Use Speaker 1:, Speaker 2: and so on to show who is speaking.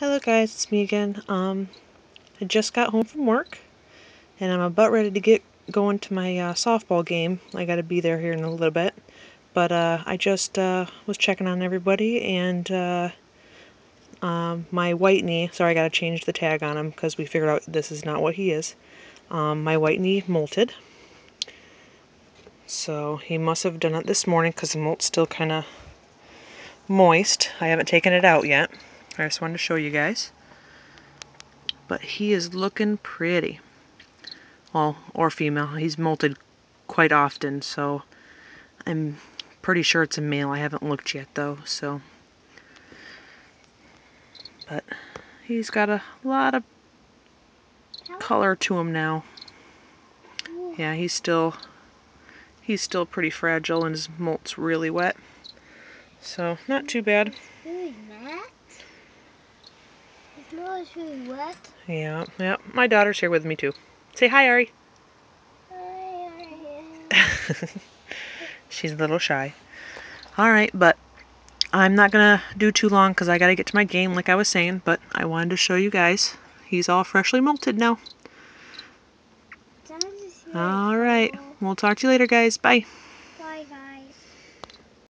Speaker 1: Hello guys, it's me again. Um, I just got home from work and I'm about ready to get going to my uh, softball game. I gotta be there here in a little bit. But uh, I just uh, was checking on everybody and uh, um, my white knee, sorry I gotta change the tag on him because we figured out this is not what he is. Um, my white knee molted. So he must have done it this morning because the molt's still kind of moist. I haven't taken it out yet. I just wanted to show you guys. But he is looking pretty. Well, or female. He's molted quite often, so I'm pretty sure it's a male. I haven't looked yet, though, so... But he's got a lot of color to him now. Yeah, he's still he's still pretty fragile and his molt's really wet. So, not too bad.
Speaker 2: Really wet? His nose is really wet.
Speaker 1: Yeah, yeah. My daughter's here with me too. Say hi, Ari. hi, Ari. She's a little shy. Alright, but I'm not going to do too long because I got to get to my game like I was saying, but I wanted to show you guys. He's all freshly molted now. Alright, we'll talk to you later, guys. Bye.